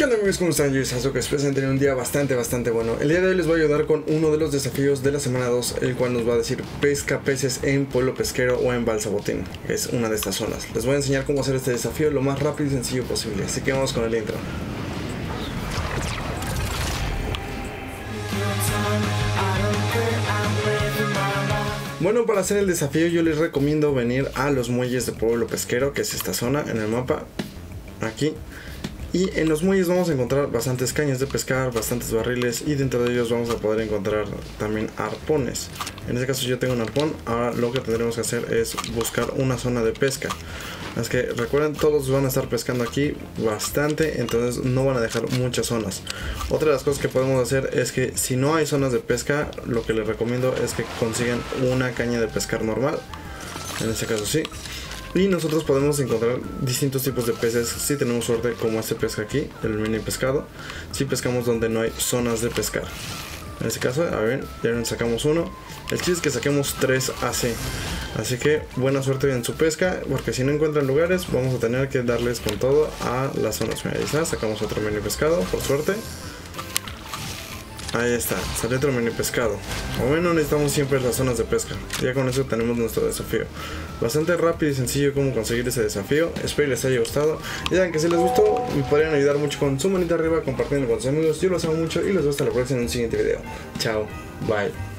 ¿Qué onda amigos? ¿Cómo están? Yo soy Sasuke, espero que tener un día bastante, bastante bueno. El día de hoy les voy a ayudar con uno de los desafíos de la semana 2, el cual nos va a decir pesca peces en pueblo pesquero o en balsa botín. Es una de estas zonas. Les voy a enseñar cómo hacer este desafío lo más rápido y sencillo posible. Así que vamos con el intro. Bueno, para hacer el desafío yo les recomiendo venir a los muelles de pueblo pesquero, que es esta zona en el mapa, aquí. Y en los muelles vamos a encontrar bastantes cañas de pescar, bastantes barriles y dentro de ellos vamos a poder encontrar también arpones. En este caso yo tengo un arpón, ahora lo que tendremos que hacer es buscar una zona de pesca. Es que recuerden, todos van a estar pescando aquí bastante, entonces no van a dejar muchas zonas. Otra de las cosas que podemos hacer es que si no hay zonas de pesca, lo que les recomiendo es que consigan una caña de pescar normal. En este caso sí. Y nosotros podemos encontrar distintos tipos de peces si tenemos suerte, como este pesca aquí, el mini pescado. Si pescamos donde no hay zonas de pescar. En este caso, a ver, ya sacamos uno. El chiste es que saquemos tres así. Así que buena suerte en su pesca, porque si no encuentran lugares, vamos a tener que darles con todo a las zonas. Mira, sacamos otro mini pescado, por suerte. Ahí está, salió otro mini pescado. O bueno, necesitamos siempre las zonas de pesca. Ya con eso tenemos nuestro desafío. Bastante rápido y sencillo cómo conseguir ese desafío. Espero les haya gustado. Y saben que si les gustó, me podrían ayudar mucho con su manita arriba, compartiendo con sus amigos. Yo los amo mucho y los veo hasta la próxima en un siguiente video. Chao, bye.